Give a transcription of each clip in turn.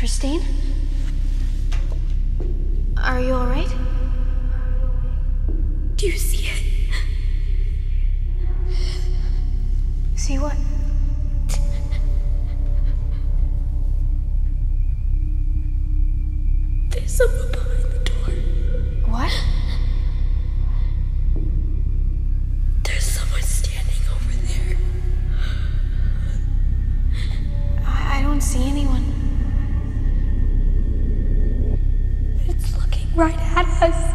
Christine? Are you alright? Do you see it? See what? There's someone behind the door. What? There's someone standing over there. I, I don't see anyone. Right at us.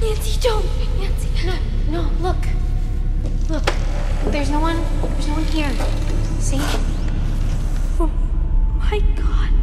Nancy, don't! Nancy, No, no, look. Look. There's no one. There's no one here. See? Oh my god.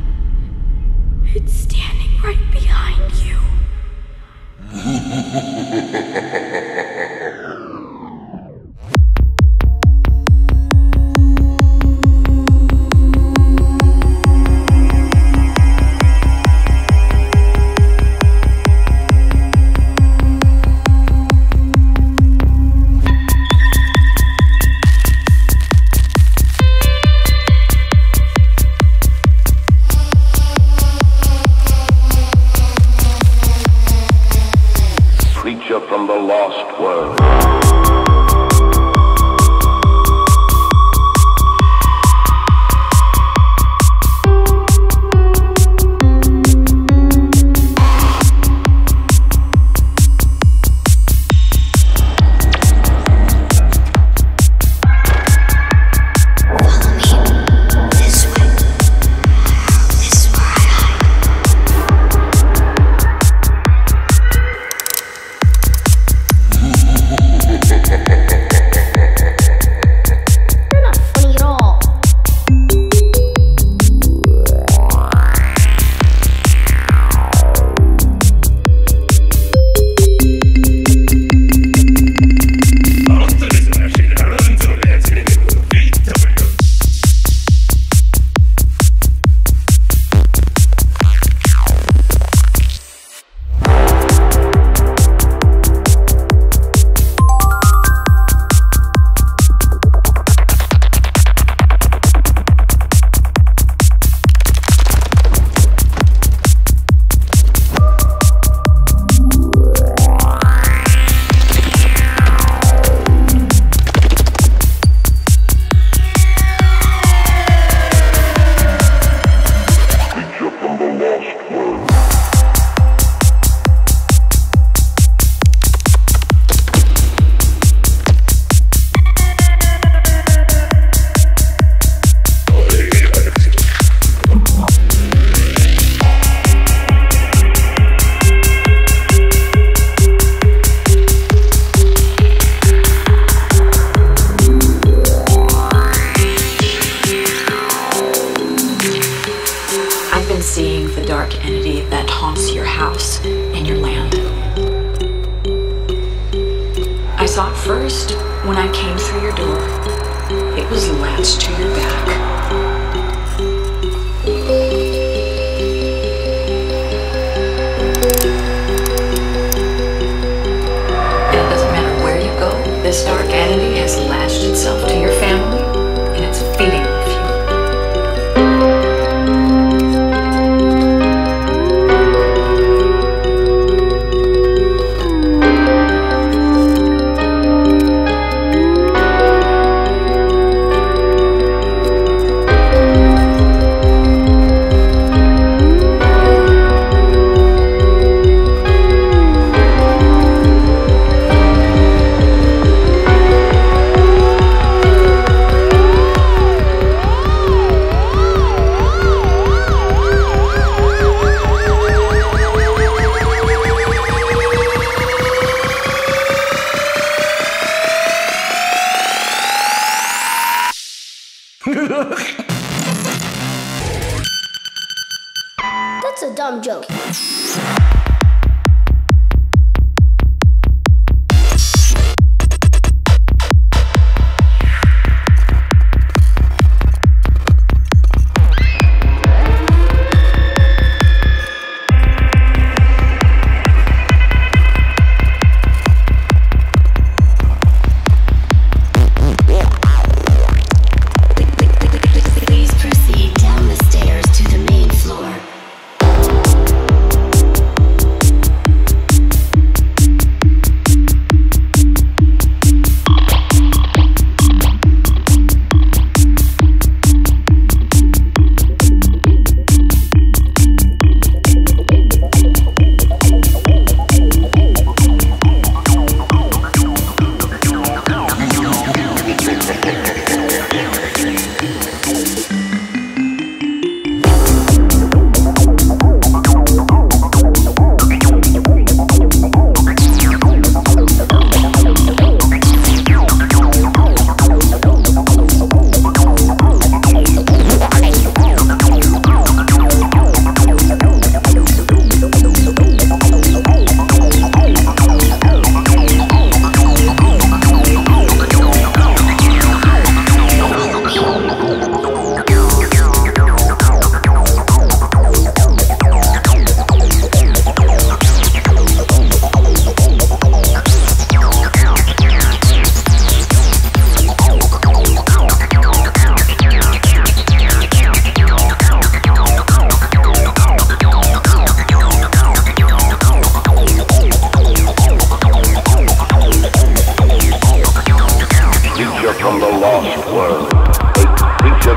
I've seeing the dark entity that haunts your house and your land. I saw it first when I came through your door. It was latched to your back. That's a dumb joke.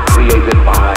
created by